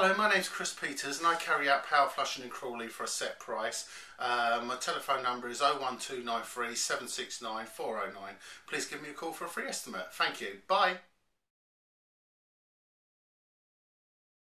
Hello, my name's Chris Peters and I carry out power flushing and Crawley for a set price. Uh, my telephone number is 01293 769 409. Please give me a call for a free estimate. Thank you. Bye.